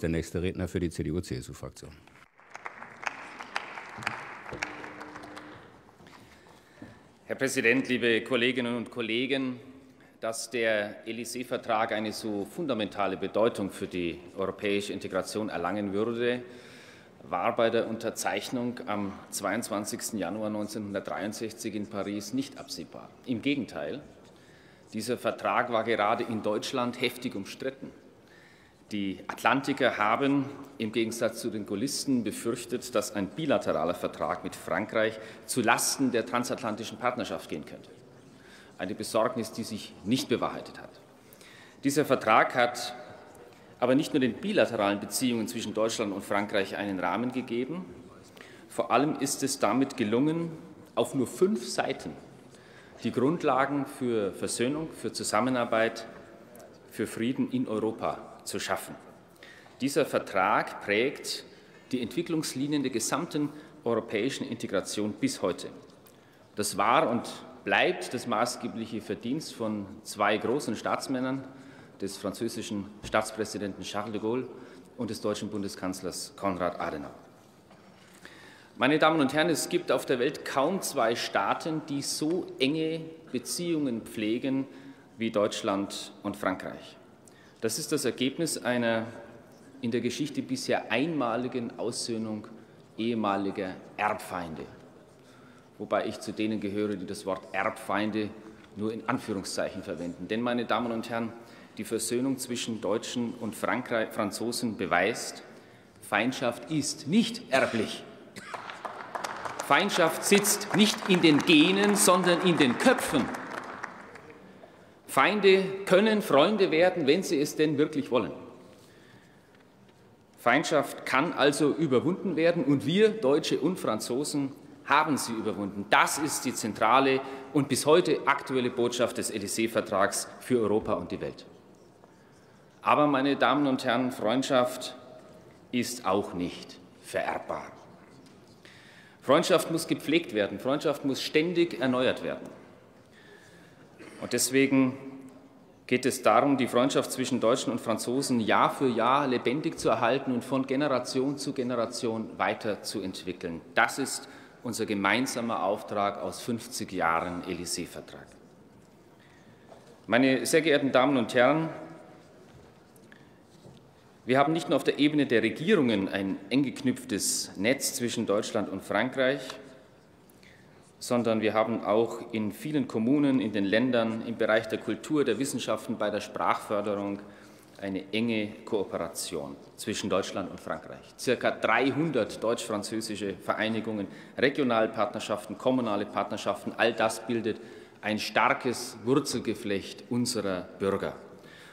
Der nächste Redner für die CDU-CSU-Fraktion. Herr Präsident, liebe Kolleginnen und Kollegen! Dass der Élysée-Vertrag eine so fundamentale Bedeutung für die europäische Integration erlangen würde, war bei der Unterzeichnung am 22. Januar 1963 in Paris nicht absehbar. Im Gegenteil, dieser Vertrag war gerade in Deutschland heftig umstritten. Die Atlantiker haben im Gegensatz zu den Gaullisten befürchtet, dass ein bilateraler Vertrag mit Frankreich zu Lasten der transatlantischen Partnerschaft gehen könnte. Eine Besorgnis, die sich nicht bewahrheitet hat. Dieser Vertrag hat aber nicht nur den bilateralen Beziehungen zwischen Deutschland und Frankreich einen Rahmen gegeben. Vor allem ist es damit gelungen, auf nur fünf Seiten die Grundlagen für Versöhnung, für Zusammenarbeit, für Frieden in Europa zu schaffen. Dieser Vertrag prägt die Entwicklungslinien der gesamten europäischen Integration bis heute. Das war und bleibt das maßgebliche Verdienst von zwei großen Staatsmännern, des französischen Staatspräsidenten Charles de Gaulle und des deutschen Bundeskanzlers Konrad Adenauer. Meine Damen und Herren, es gibt auf der Welt kaum zwei Staaten, die so enge Beziehungen pflegen wie Deutschland und Frankreich. Das ist das Ergebnis einer in der Geschichte bisher einmaligen Aussöhnung ehemaliger Erbfeinde. Wobei ich zu denen gehöre, die das Wort Erbfeinde nur in Anführungszeichen verwenden. Denn, meine Damen und Herren, die Versöhnung zwischen Deutschen und Frankreich, Franzosen beweist, Feindschaft ist nicht erblich. Feindschaft sitzt nicht in den Genen, sondern in den Köpfen. Feinde können Freunde werden, wenn sie es denn wirklich wollen. Feindschaft kann also überwunden werden und wir, Deutsche und Franzosen, haben sie überwunden. Das ist die zentrale und bis heute aktuelle Botschaft des Élysée-Vertrags für Europa und die Welt. Aber, meine Damen und Herren, Freundschaft ist auch nicht vererbbar. Freundschaft muss gepflegt werden, Freundschaft muss ständig erneuert werden. Und deswegen geht es darum, die Freundschaft zwischen Deutschen und Franzosen Jahr für Jahr lebendig zu erhalten und von Generation zu Generation weiterzuentwickeln. Das ist unser gemeinsamer Auftrag aus 50 Jahren Élysée-Vertrag. Meine sehr geehrten Damen und Herren, wir haben nicht nur auf der Ebene der Regierungen ein eng geknüpftes Netz zwischen Deutschland und Frankreich, sondern wir haben auch in vielen Kommunen, in den Ländern, im Bereich der Kultur, der Wissenschaften, bei der Sprachförderung eine enge Kooperation zwischen Deutschland und Frankreich. Circa 300 deutsch-französische Vereinigungen, Regionalpartnerschaften, kommunale Partnerschaften, all das bildet ein starkes Wurzelgeflecht unserer Bürger.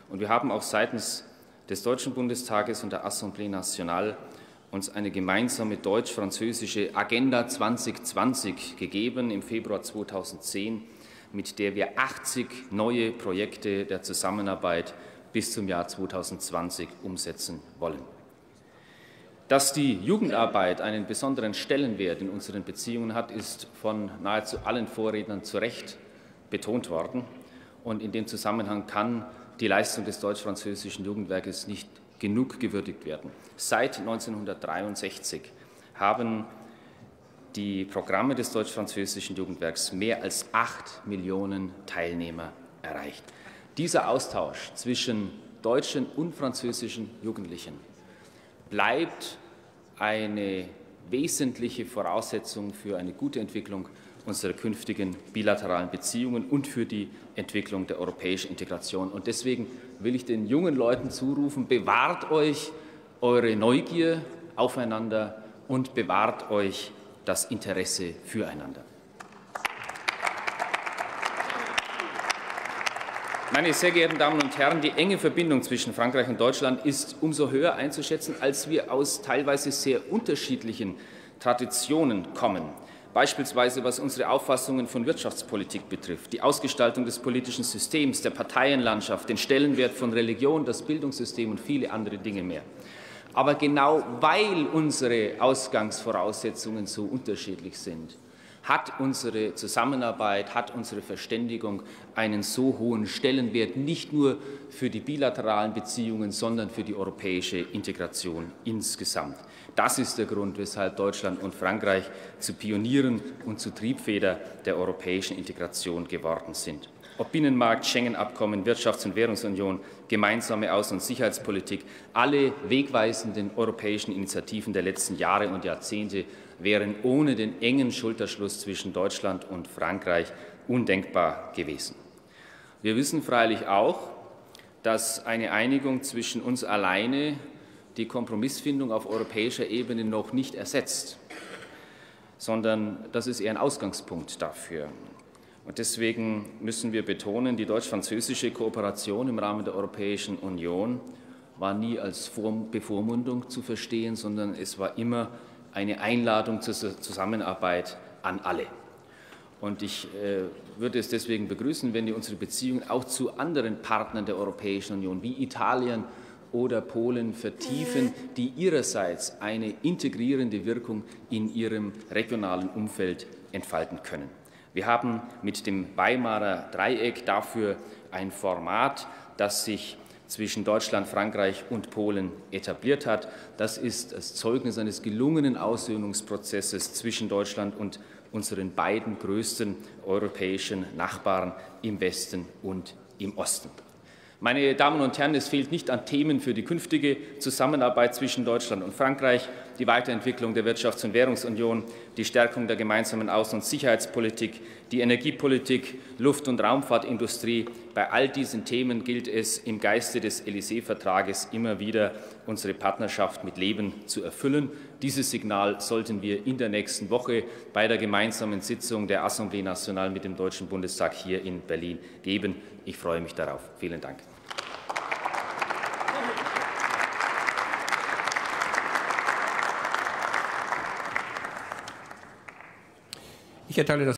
Und wir haben auch seitens des Deutschen Bundestages und der Assemblée Nationale uns eine gemeinsame deutsch-französische Agenda 2020 gegeben im Februar 2010, mit der wir 80 neue Projekte der Zusammenarbeit bis zum Jahr 2020 umsetzen wollen. Dass die Jugendarbeit einen besonderen Stellenwert in unseren Beziehungen hat, ist von nahezu allen Vorrednern zu Recht betont worden. Und in dem Zusammenhang kann die Leistung des deutsch-französischen Jugendwerkes nicht genug gewürdigt werden. Seit 1963 haben die Programme des deutsch-französischen Jugendwerks mehr als acht Millionen Teilnehmer erreicht. Dieser Austausch zwischen deutschen und französischen Jugendlichen bleibt eine wesentliche Voraussetzung für eine gute Entwicklung unserer künftigen bilateralen Beziehungen und für die Entwicklung der europäischen Integration. Und deswegen will ich den jungen Leuten zurufen, bewahrt euch eure Neugier aufeinander und bewahrt euch das Interesse füreinander. Meine sehr geehrten Damen und Herren, die enge Verbindung zwischen Frankreich und Deutschland ist umso höher einzuschätzen, als wir aus teilweise sehr unterschiedlichen Traditionen kommen beispielsweise was unsere Auffassungen von Wirtschaftspolitik betrifft, die Ausgestaltung des politischen Systems, der Parteienlandschaft, den Stellenwert von Religion, das Bildungssystem und viele andere Dinge mehr. Aber genau weil unsere Ausgangsvoraussetzungen so unterschiedlich sind, hat unsere Zusammenarbeit, hat unsere Verständigung einen so hohen Stellenwert, nicht nur für die bilateralen Beziehungen, sondern für die europäische Integration insgesamt. Das ist der Grund, weshalb Deutschland und Frankreich zu Pionieren und zu Triebfeder der europäischen Integration geworden sind. Ob Binnenmarkt, Schengen-Abkommen, Wirtschafts- und Währungsunion, gemeinsame Außen- und Sicherheitspolitik, alle wegweisenden europäischen Initiativen der letzten Jahre und Jahrzehnte wären ohne den engen Schulterschluss zwischen Deutschland und Frankreich undenkbar gewesen. Wir wissen freilich auch, dass eine Einigung zwischen uns alleine die Kompromissfindung auf europäischer Ebene noch nicht ersetzt, sondern das ist eher ein Ausgangspunkt dafür. Und deswegen müssen wir betonen, die deutsch-französische Kooperation im Rahmen der Europäischen Union war nie als Bevormundung zu verstehen, sondern es war immer eine Einladung zur Zusammenarbeit an alle. Und ich äh, würde es deswegen begrüßen, wenn wir unsere Beziehungen auch zu anderen Partnern der Europäischen Union wie Italien oder Polen vertiefen, die ihrerseits eine integrierende Wirkung in ihrem regionalen Umfeld entfalten können. Wir haben mit dem Weimarer Dreieck dafür ein Format, das sich zwischen Deutschland, Frankreich und Polen etabliert hat. Das ist das Zeugnis eines gelungenen Aussöhnungsprozesses zwischen Deutschland und unseren beiden größten europäischen Nachbarn im Westen und im Osten. Meine Damen und Herren, es fehlt nicht an Themen für die künftige Zusammenarbeit zwischen Deutschland und Frankreich, die Weiterentwicklung der Wirtschafts- und Währungsunion, die Stärkung der gemeinsamen Außen- und Sicherheitspolitik, die Energiepolitik, Luft- und Raumfahrtindustrie. Bei all diesen Themen gilt es im Geiste des Élysée-Vertrages immer wieder, unsere Partnerschaft mit Leben zu erfüllen. Dieses Signal sollten wir in der nächsten Woche bei der gemeinsamen Sitzung der Assemblée Nationale mit dem Deutschen Bundestag hier in Berlin geben. Ich freue mich darauf. Vielen Dank. Ich erteile das